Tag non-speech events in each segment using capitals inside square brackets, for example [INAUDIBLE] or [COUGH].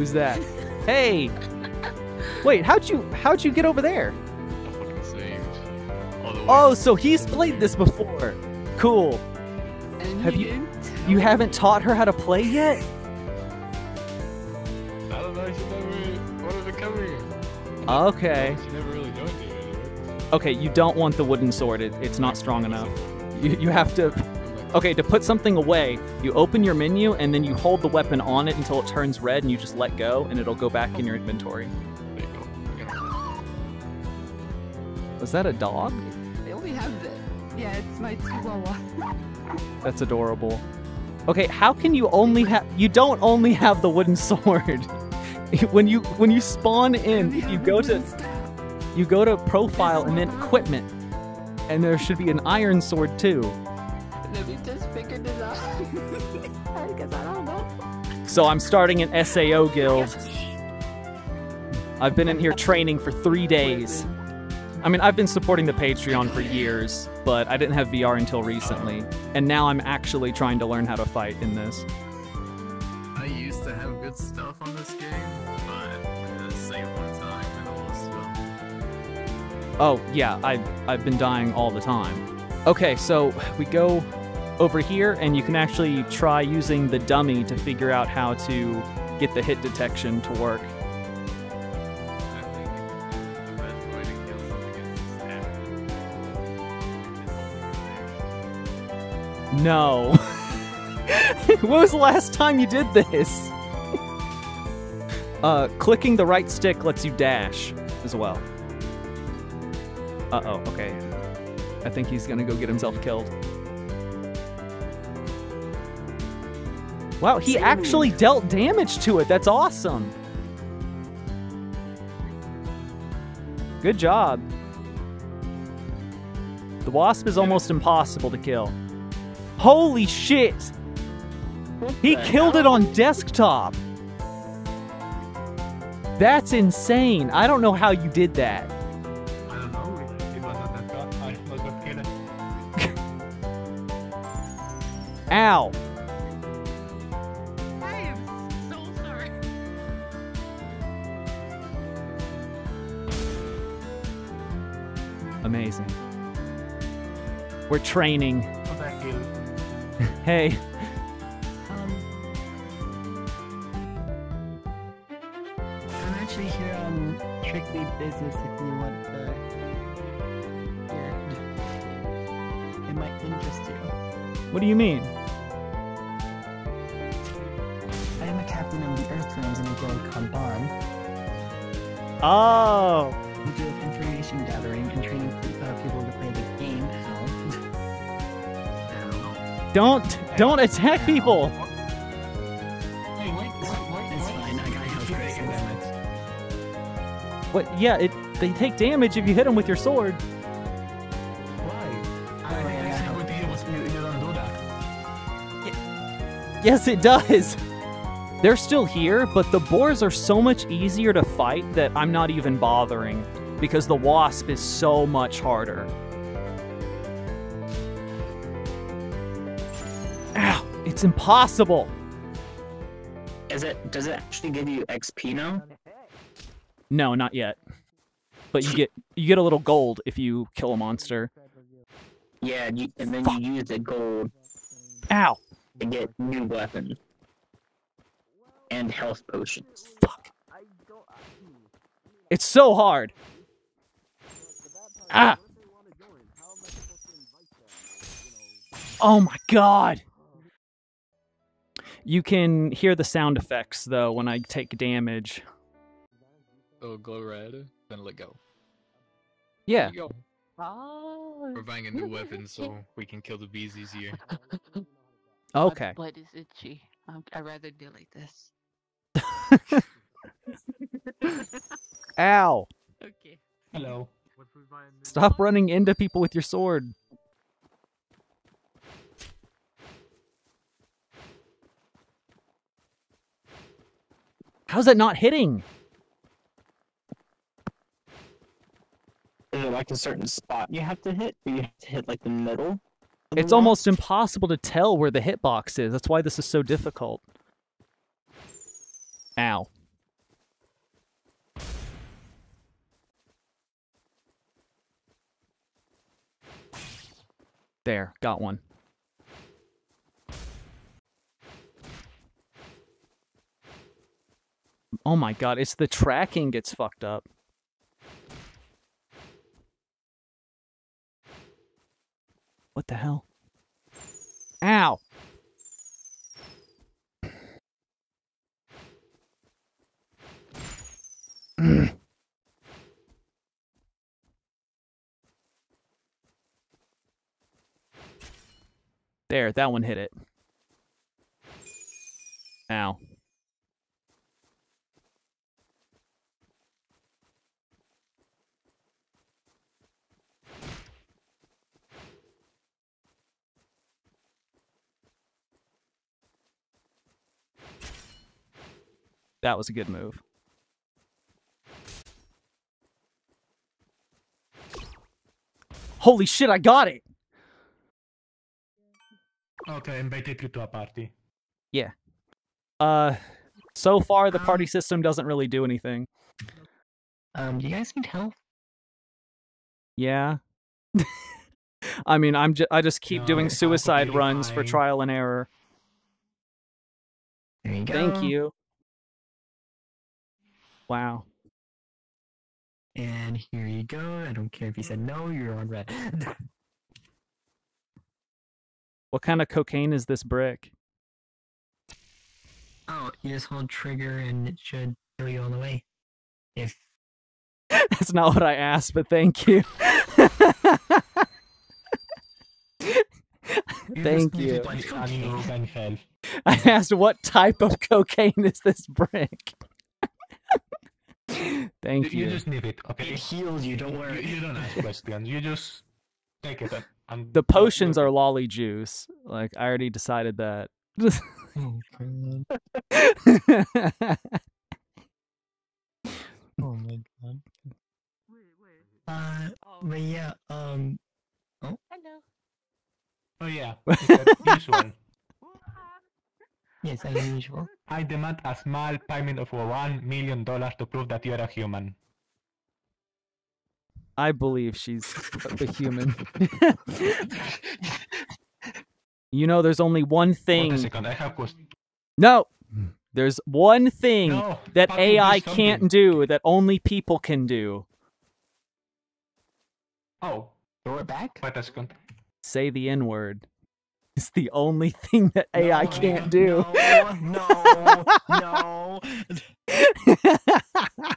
Who's that? Hey! Wait, how'd you how'd you get over there? I fucking saved. All the. Oh, so he's played this before. Cool. And Have you- You haven't taught her how to play yet? I don't know. She never wanted to come here. Okay. She never really joined me. Okay, you don't want the wooden sword. It, it's not strong enough. You, you have to. Okay, to put something away, you open your menu and then you hold the weapon on it until it turns red and you just let go and it'll go back in your inventory. There you go. You. Was that a dog? I only have it. Yeah, it's my chihuahua. [LAUGHS] That's adorable. Okay, how can you only have you don't only have the wooden sword. [LAUGHS] when you when you spawn in, if you go to you go to profile and then equipment and there should be an iron sword too. So I'm starting an SAO guild. I've been in here training for 3 days. I mean, I've been supporting the Patreon for years, but I didn't have VR until recently. And now I'm actually trying to learn how to fight in this. I used to have good stuff on this game, but uh, save one time and all this stuff. Oh, yeah, I, I've been dying all the time. Okay, so we go over here, and you can actually try using the dummy to figure out how to get the hit detection to work. No. [LAUGHS] when was the last time you did this? [LAUGHS] Uh, clicking the right stick lets you dash as well. Uh oh, okay. I think he's gonna go get himself killed. Wow, he actually dealt damage to it. That's awesome. Good job. The wasp is almost impossible to kill. Holy shit! He killed it on desktop. That's insane. I don't know how you did that. I [LAUGHS] training. What I kill. Hey, Um, I'm actually here on strictly business if you want the. It might interest you. what do you mean? I am a captain of the Earthlings in a guild Bond. Oh, We do information gathering and training don't don't attack people. What? Yeah, it they take damage if you hit them with your sword. Yes, it does. They're still here, but the boars are so much easier to fight that I'm not even bothering because the wasp is so much harder. It's impossible. Is it? Does it actually give you XP now? No, not yet. But you get you get a little gold if you kill a monster. Yeah, and, you, and then you use the gold Ow. to get new weapons and health potions. Fuck. It's so hard. Ah. Oh my god. You can hear the sound effects though when I take damage. So glow red, then let go. Yeah. Go. Oh. We're buying a new weapon so we can kill the bees easier. [LAUGHS] Okay. But it's itchy. I'm, I'd rather deal like this. [LAUGHS] Ow. [LAUGHS] Okay. Hello. Stop running into people with your sword. How's that not hitting? Like a certain spot you have to hit? Or you have to hit like the middle? The it's rock? almost impossible to tell where the hitbox is. That's why this is so difficult. Ow. There, got one. Oh my god, it's the tracking gets fucked up. What the hell? Ow! There, that one hit it. Ow. That was a good move. Holy shit, I got it! Okay, I invited you to a party. Yeah. Uh, so far the Um, party system doesn't really do anything. Um, do you guys need help? Yeah. [LAUGHS] I mean, I'm ju- I just keep No, doing suicide completely runs for trial and error. There you go. Thank you. Wow. And here you go. I don't care if you said no, you're on red. [LAUGHS] What kind of cocaine is this brick? oh, you just hold trigger and it should kill you all the way. If [LAUGHS] That's not what I asked, but thank you. [LAUGHS] you Thank you. to punch And you cocaine. can help. I asked what type of cocaine is this brick? Thank You, you. just need it, okay? It heals you, don't You, worry. you don't ask questions. You just take it and- and The potions are lolly juice. Like I already decided that. Oh, Oh my god. Uh, but yeah, um, Hello. Oh yeah. it's a usual. [LAUGHS] yes, as usual. I demand a small payment of one million dollars to prove that you're a human. I believe she's a human. [LAUGHS] you know, there's only one Wait a thing. second, I have question. No, there's one thing No, that fucking do AI can't do that only people can do. Oh, Throw it back? wait a second. Say the N word. It's the only thing that AI No, can't do. No, no, no. [LAUGHS]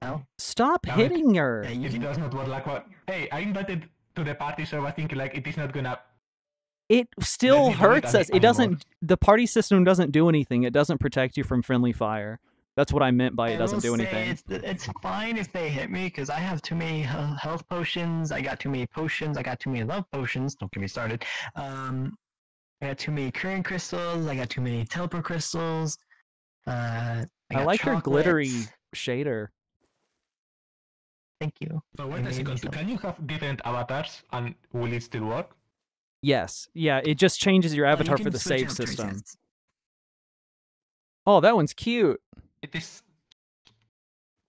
No? Stop it. hitting her. It does not work like what? Hey, I invited to the party, so I think like it is not gonna. It still me do it hurts us. It doesn't. The party system doesn't do anything. It doesn't protect you from friendly fire. That's what I meant by it doesn't do anything. It's, it's fine if they hit me because I have too many health potions. I got too many potions. I got too many love potions. Don't get me started. Um, I got too many current crystals. I got too many teleport crystals. Uh, I, I got like your glittery shader. Thank you. So I wait a second. myself- Can you have different avatars and will it still work? Yes. Yeah. It just changes your Uh, you avatar for the save system. yes. Oh, that one's cute. It is.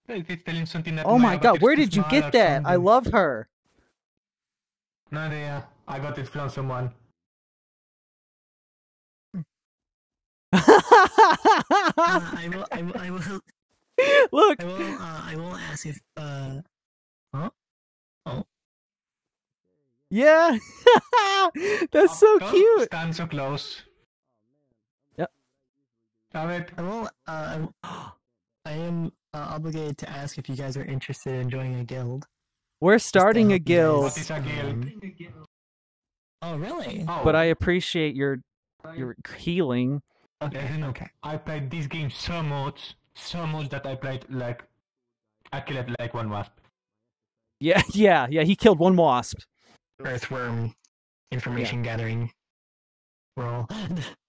It is telling something that Oh my avatar god, where did you get that? I love her. No idea. I got it from someone. [LAUGHS] Uh, I will. I will. I will. Look, I will. Uh, I will ask if. Uh, Oh. yeah, [LAUGHS] that's Oh, so don't cute. Stand so close. Yep. Damn it. I will. Uh, I, I am uh, obligated to ask if you guys are interested in joining a guild. We're starting a help you guys. guild, What is a guild? Oh, really? Oh, but I appreciate your your healing. Okay. Listen, Okay. I played this game so much, so much that I played like I killed like one wasp. Yeah, [LAUGHS] yeah, yeah. He killed one wasp. Earthworm information gathering [LAUGHS]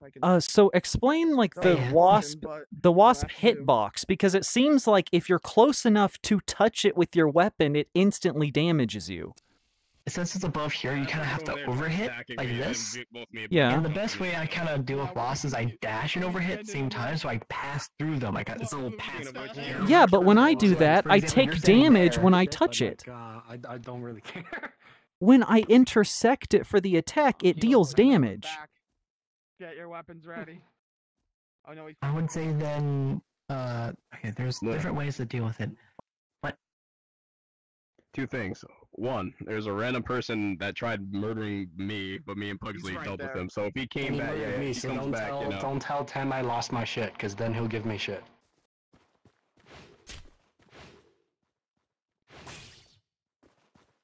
roll. Uh, so explain like the yeah. wasp, the wasp hitbox, because it seems like if you're close enough to touch it with your weapon, it instantly damages you. Since it's above here, you kind of have to overhit like this. Yeah. And the best way I kind of deal with boss is I dash and overhit at the same time, so I pass through them. Like it's a little [LAUGHS] pass. Yeah, but when I do that, I take damage when I touch it. uh, I, I don't really [LAUGHS] care. when I intersect it for the attack, it deals right on damage. Back. Get your weapons ready. [LAUGHS] Oh no, he's I would say then. Uh, okay, there's Look. different ways to deal with it. But Two things. One, there's a random person that tried murdering me, but me and Pugsley right dealt with there. him. So if he came he back, yeah, me, he so comes don't back, tell, you know. don't tell Tim I lost my shit, because then he'll give me shit.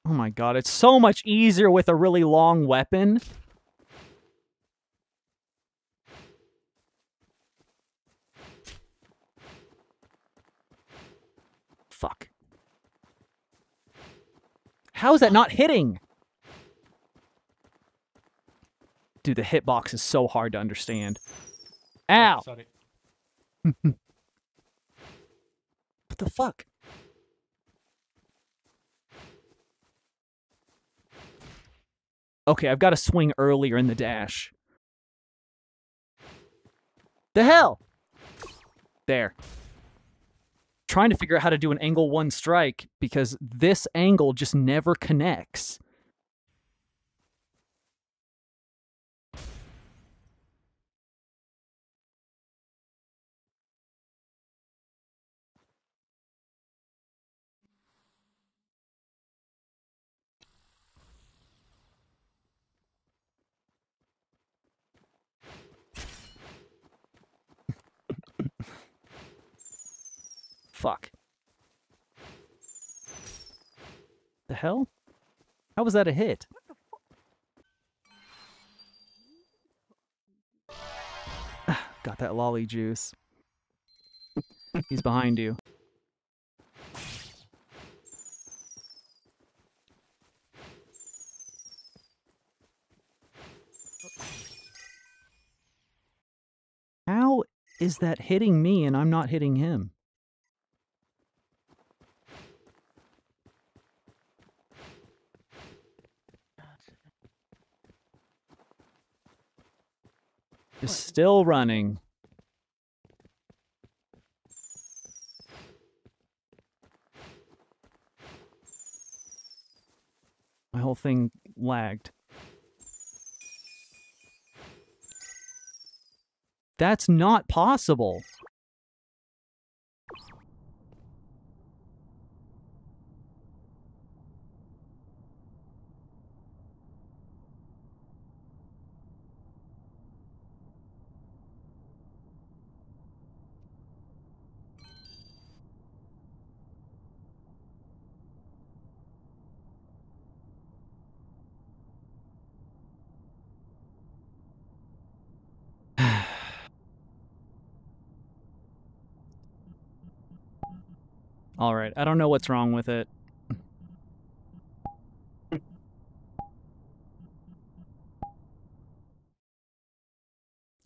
Oh my god, it's so much easier with a really long weapon. Fuck. How is that not hitting? Dude, the hitbox is so hard to understand. Oh, Ow! Sorry. [LAUGHS] What the fuck? Okay, I've got to swing earlier in the dash. The hell? There. Trying to figure out how to do an angle one strike because this angle just never connects. Fuck. The hell? How was that a hit? [SIGHS] Got that lolly juice. He's behind you. How is that hitting me and I'm not hitting him? Is still running. My whole thing lagged. That's not possible. All right, I don't know what's wrong with it.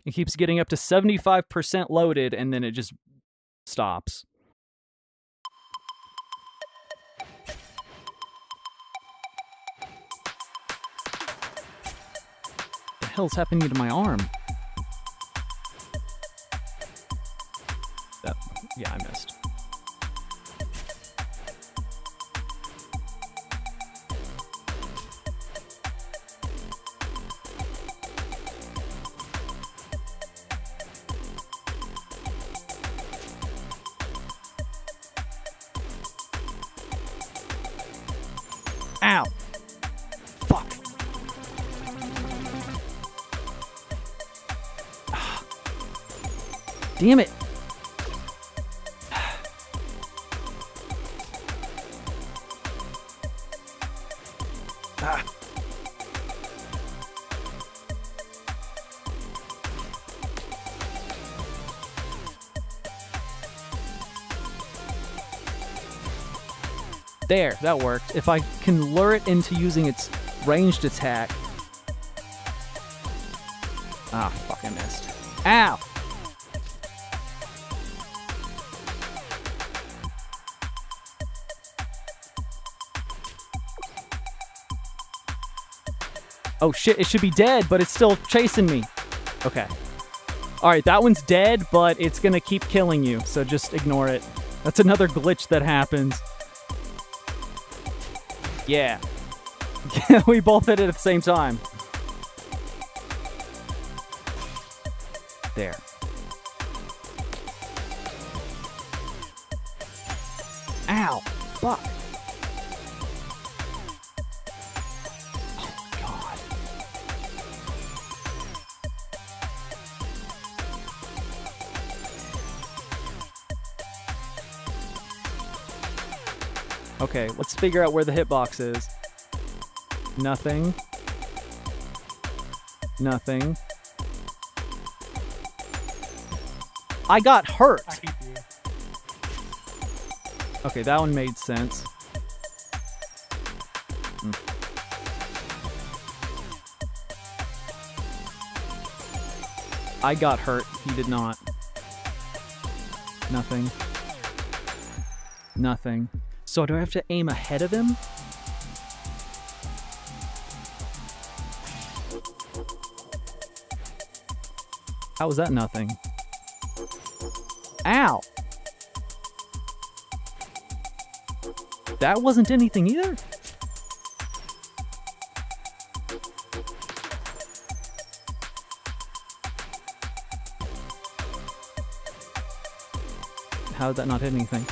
It keeps getting up to 75% loaded and then it just stops. What The hell's happening to my arm? That, yeah, I missed. Damn it. Ah. There, that worked. If I can lure it into using its ranged attack. Ah, fuck, I missed. Ow! Oh shit, it should be dead, but it's still chasing me. Okay. Alright, that one's dead, but it's gonna keep killing you, so just ignore it. That's another glitch that happens. Yeah. [LAUGHS] we both hit it at the same time. There. Ow! Fuck. Okay, let's figure out where the hitbox is. Nothing. Nothing. I got hurt. Okay, that one made sense. Hmm. I got hurt. He did not. Nothing. Nothing. So do I have to aim ahead of him? How was that nothing? Ow! That wasn't anything either? How did that not hit anything?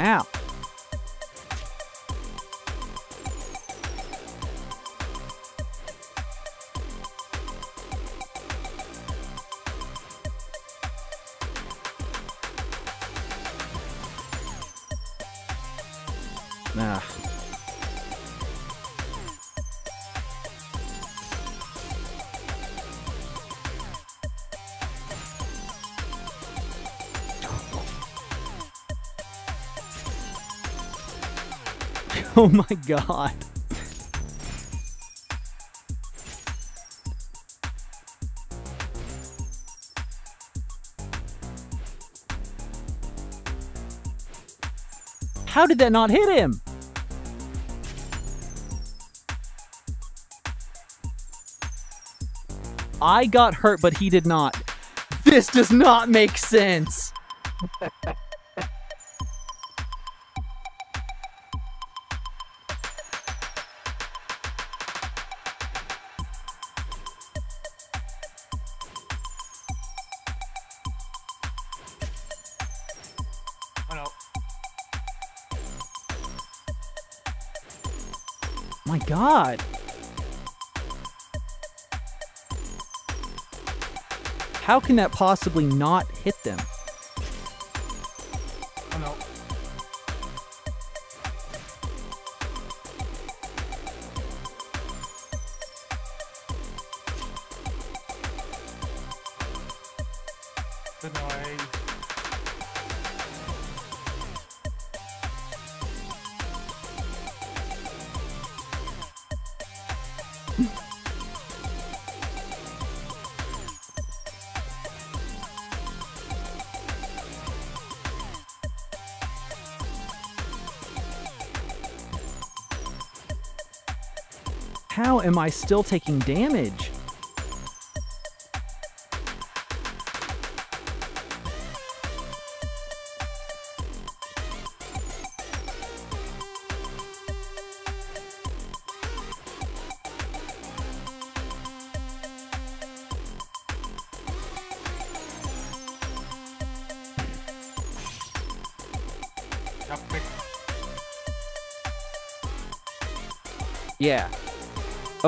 Ow! Oh my god. How did that not hit him? I got hurt, but he did not. This does not make sense. [LAUGHS] How can that possibly not hit them? How am I still taking damage?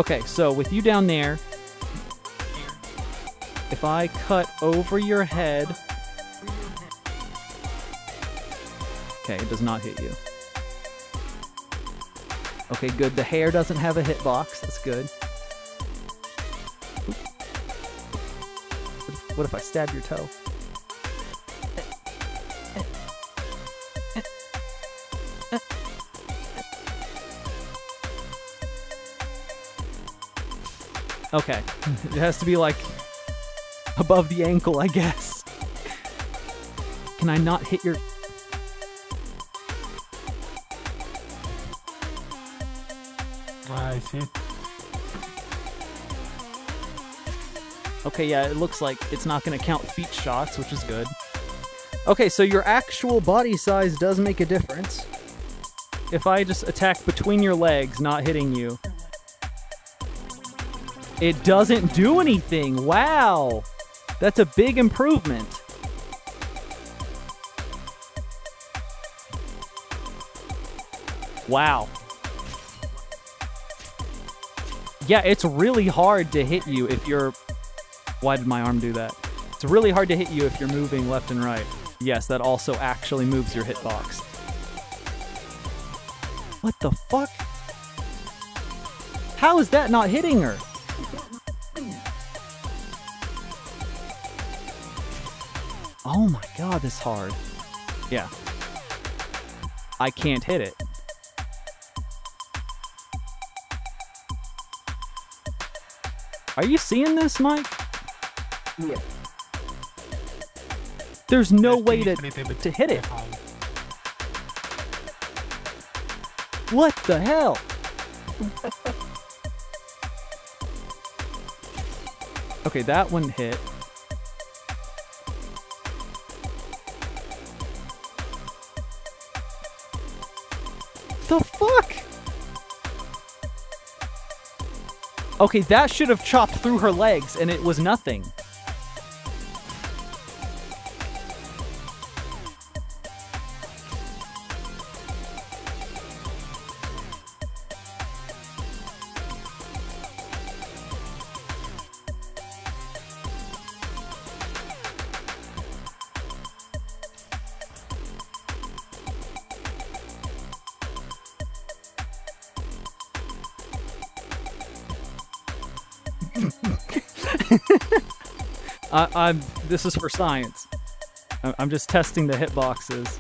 Okay, so with you down there, if I cut over your head. Okay, it does not hit you. Okay, good. The hair doesn't have a hitbox. That's good. What if, what if I stab your toe? Okay. [LAUGHS] It has to be like above the ankle, I guess. Can I not hit your I see. Okay, yeah, it looks like it's not going to count feet shots, which is good. Okay, so your actual body size does make a difference. If I just attack between your legs, not hitting you, It doesn't do anything. Wow. That's a big improvement. Wow. Yeah, it's really hard to hit you if you're. Why did my arm do that? It's really hard to hit you if you're moving left and right. Yes, that also actually moves your hitbox. What the fuck? How is that not hitting her? Oh my god, this hard. Yeah. I can't hit it. Are you seeing this, Mike? Yeah. There's no Just way to, a little bit to hit it. What the hell? [LAUGHS] okay, that one hit. The fuck? Okay, that should have chopped through her legs and it was nothing. I, I'm. This is for science. I'm just testing the hitboxes.